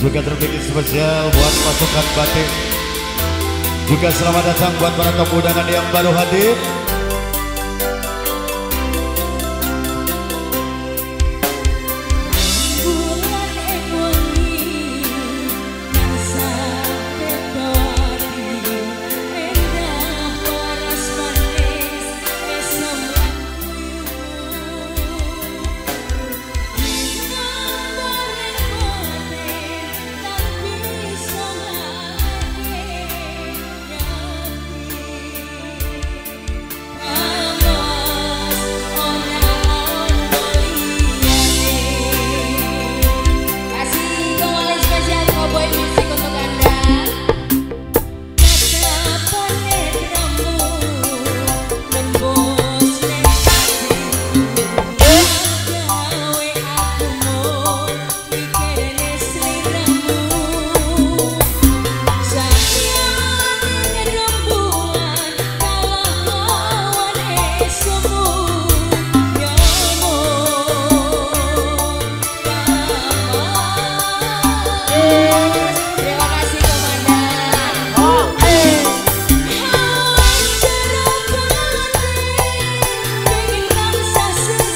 Juga terbikin spesial buat pasukan batik. Juga selamat datang buat para tamu undangan yang baru hadir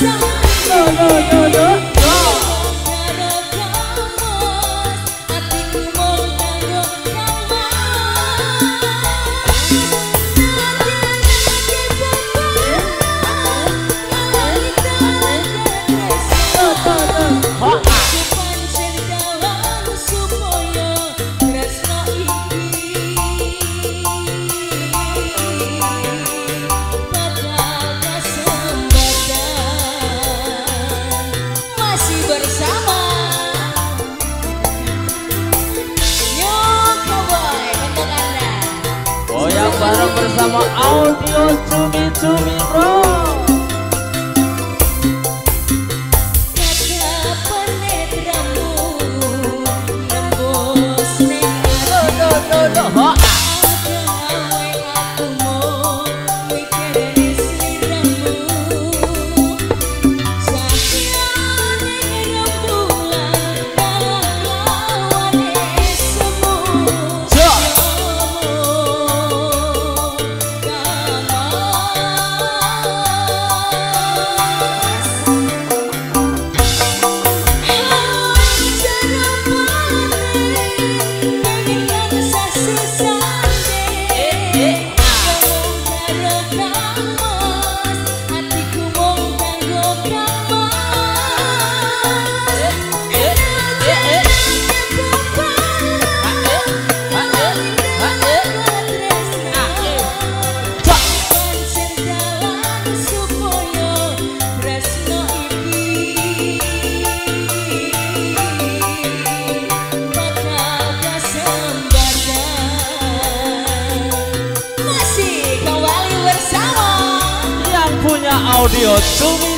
no, no, no. Bareng bersama audio cumi-cumi bro audio to me